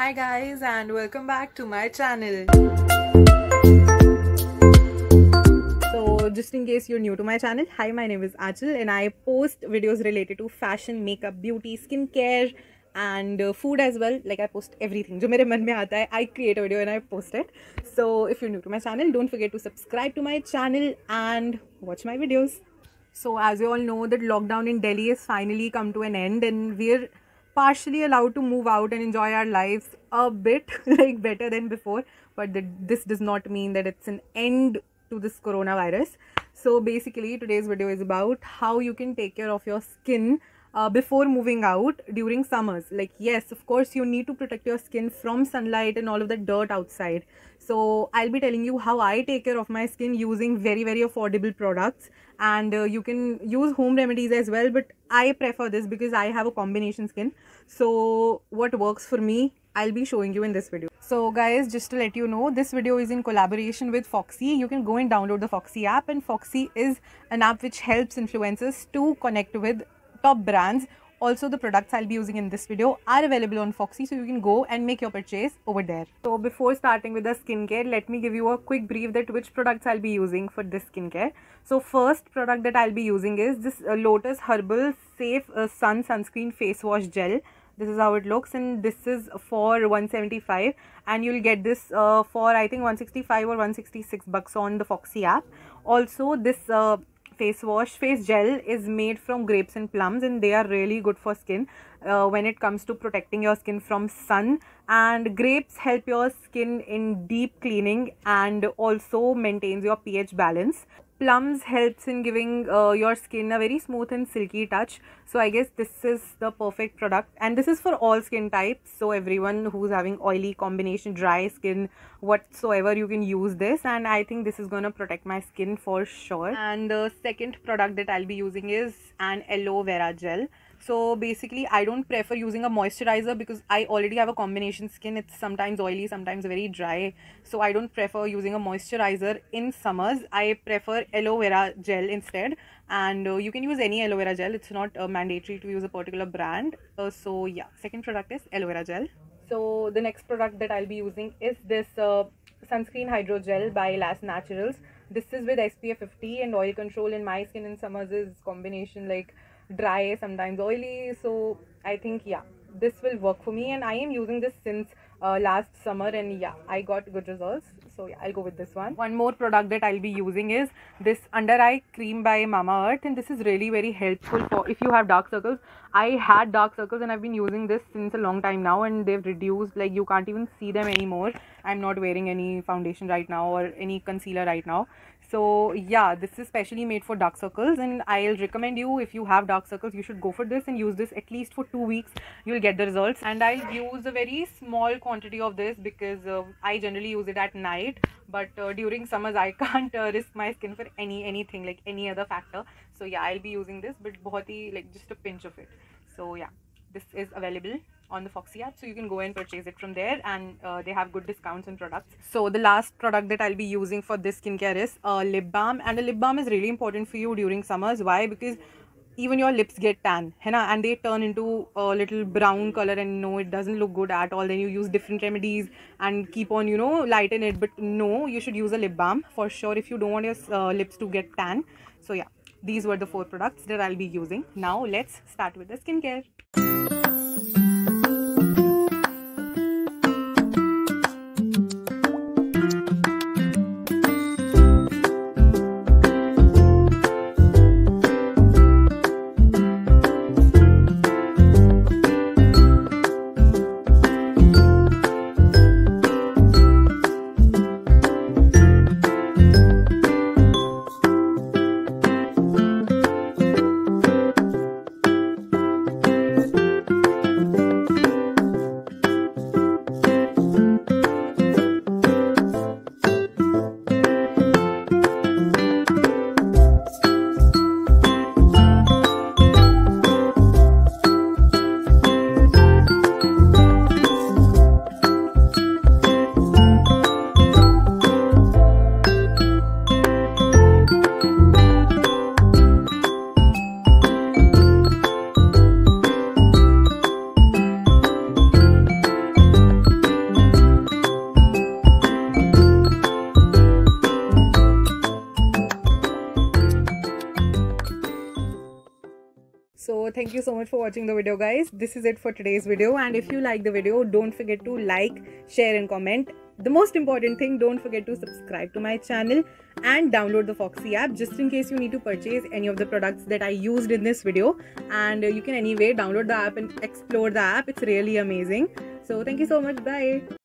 Hi guys and welcome back to my channel. So just in case you're new to my channel, hi my name is Anchal and I post videos related to fashion, makeup, beauty, skincare and uh, food as well. Like i post everything. i create a video and i post it. So if you're new to my channel don't forget to subscribe to my channel and watch my videos. So as you all know that lockdown in delhi has finally come to an end and we're partially allowed to move out and enjoy our lives a bit like better than before. But this does not mean that it's an end to this coronavirus. So basically today's video is about how you can take care of your skin uh, before moving out during summers. Like yes of course you need to protect your skin from sunlight and all of the dirt outside. So i'll be telling you how i take care of my skin using very very affordable products. And uh, you can use home remedies as well but i prefer this because i have a combination skin. So what works for me i'll be showing you in this video. So guys just to let you know this video is in collaboration with foxy. You can go and download the foxy app and foxy is an app which helps influencers to connect with top brands. Also the products i'll be using in this video are available on foxy so you can go and make your purchase over there. So before starting with the skincare let me give you a quick brief that which products i'll be using for this skincare. So first product that i'll be using is this uh, lotus herbal safe uh, sun sunscreen face wash gel. This is how it looks and this is for 175 and you'll get this uh, for i think 165 or 166 bucks on the foxy app. Also this uh, face wash. Face gel is made from grapes and plums and they are really good for skin uh, when it comes to protecting your skin from sun. And grapes help your skin in deep cleaning and also maintains your ph balance plums helps in giving uh, your skin a very smooth and silky touch. So i guess this is the perfect product. And this is for all skin types. So everyone who's having oily combination dry skin whatsoever you can use this. And i think this is going to protect my skin for sure. And the second product that i'll be using is an aloe vera gel so basically i don't prefer using a moisturizer because i already have a combination skin. It's sometimes oily sometimes very dry. So i don't prefer using a moisturizer in summers. I prefer aloe vera gel instead. And uh, you can use any aloe vera gel. It's not uh, mandatory to use a particular brand. Uh, so yeah. Second product is aloe vera gel. So the next product that i'll be using is this uh, sunscreen hydrogel by Lash Naturals. This is with spf 50 and oil control in my skin in summers is combination like dry sometimes oily. So i think yeah this will work for me. And i am using this since uh, last summer and yeah i got good results. So yeah i'll go with this one. One more product that i'll be using is this under eye cream by mamaearth. And this is really very helpful for if you have dark circles. I had dark circles and i've been using this since a long time now. And they've reduced like you can't even see them anymore. I'm not wearing any foundation right now or any concealer right now so yeah this is specially made for dark circles and i'll recommend you if you have dark circles you should go for this and use this at least for two weeks. You'll get the results. And i'll use a very small quantity of this because uh, i generally use it at night but uh, during summers i can't uh, risk my skin for any anything like any other factor. So yeah i'll be using this but like just a pinch of it. So yeah this is available on the Foxy app. So you can go and purchase it from there and uh, they have good discounts on products. So the last product that I'll be using for this skincare is a lip balm and a lip balm is really important for you during summers. Why? Because even your lips get tan hai na? and they turn into a little brown color and no it doesn't look good at all then you use different remedies and keep on you know lighten it but no you should use a lip balm for sure if you don't want your uh, lips to get tan so yeah these were the four products that i'll be using now let's start with the skincare thank you so much for watching the video guys. This is it for today's video and if you like the video don't forget to like, share and comment. The most important thing don't forget to subscribe to my channel and download the Foxy app just in case you need to purchase any of the products that I used in this video and you can anyway download the app and explore the app. It's really amazing. So thank you so much. Bye.